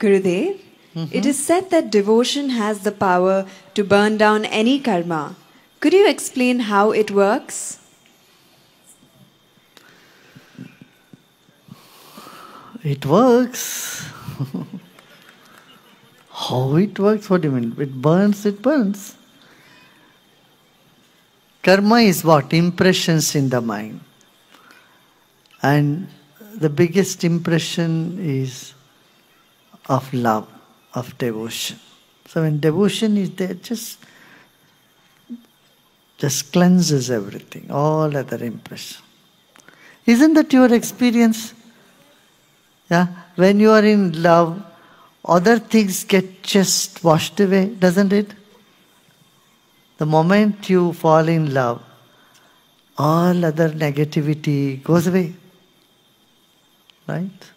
Gurudev, it is said that devotion has the power to burn down any karma. Could you explain how it works? It works. How it works? What do you mean? It burns, it burns. Karma is what? Impressions in the mind. And the biggest impression is of love, of devotion. So when devotion is there, just just cleanses everything, all other impression. Isn't that your experience? Yeah? When you are in love, other things get just washed away, doesn't it? The moment you fall in love, all other negativity goes away. Right?